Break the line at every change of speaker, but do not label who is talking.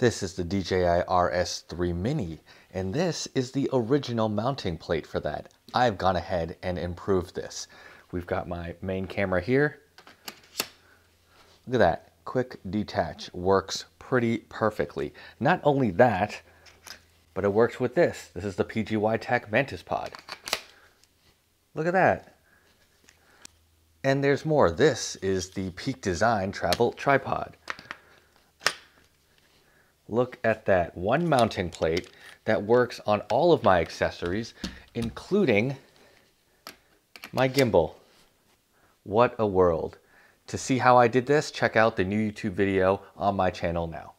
This is the DJI RS3 Mini, and this is the original mounting plate for that. I've gone ahead and improved this. We've got my main camera here. Look at that, quick detach, works pretty perfectly. Not only that, but it works with this. This is the PGY Tech Mantis Pod. Look at that. And there's more. This is the Peak Design Travel Tripod. Look at that. One mounting plate that works on all of my accessories, including my gimbal. What a world. To see how I did this, check out the new YouTube video on my channel now.